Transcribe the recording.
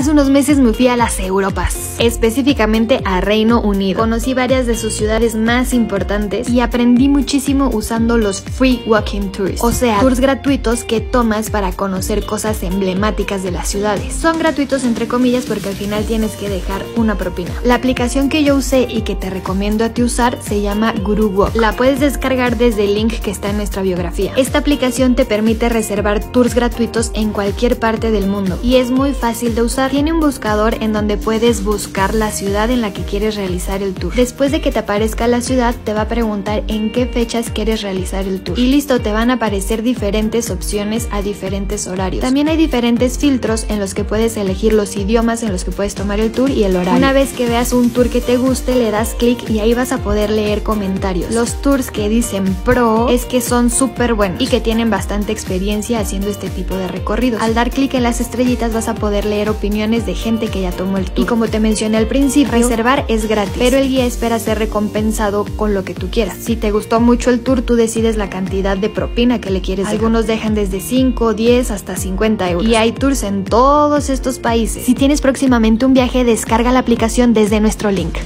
Hace unos meses me fui a las Europas, específicamente a Reino Unido. Conocí varias de sus ciudades más importantes y aprendí muchísimo usando los Free Walking Tours, o sea, tours gratuitos que tomas para conocer cosas emblemáticas de las ciudades. Son gratuitos entre comillas porque al final tienes que dejar una propina. La aplicación que yo usé y que te recomiendo a ti usar se llama Guru Walk. La puedes descargar desde el link que está en nuestra biografía. Esta aplicación te permite reservar tours gratuitos en cualquier parte del mundo y es muy fácil de usar tiene un buscador en donde puedes buscar la ciudad en la que quieres realizar el tour. Después de que te aparezca la ciudad, te va a preguntar en qué fechas quieres realizar el tour. Y listo, te van a aparecer diferentes opciones a diferentes horarios. También hay diferentes filtros en los que puedes elegir los idiomas en los que puedes tomar el tour y el horario. Una vez que veas un tour que te guste, le das clic y ahí vas a poder leer comentarios. Los tours que dicen pro es que son súper buenos y que tienen bastante experiencia haciendo este tipo de recorridos. Al dar clic en las estrellitas vas a poder leer opiniones de gente que ya tomó el tour. Y como te mencioné al principio, reservar es gratis, pero el guía espera ser recompensado con lo que tú quieras. Si te gustó mucho el tour, tú decides la cantidad de propina que le quieres. Algunos dejan desde 5, 10 hasta 50 euros. Y hay tours en todos estos países. Si tienes próximamente un viaje, descarga la aplicación desde nuestro link.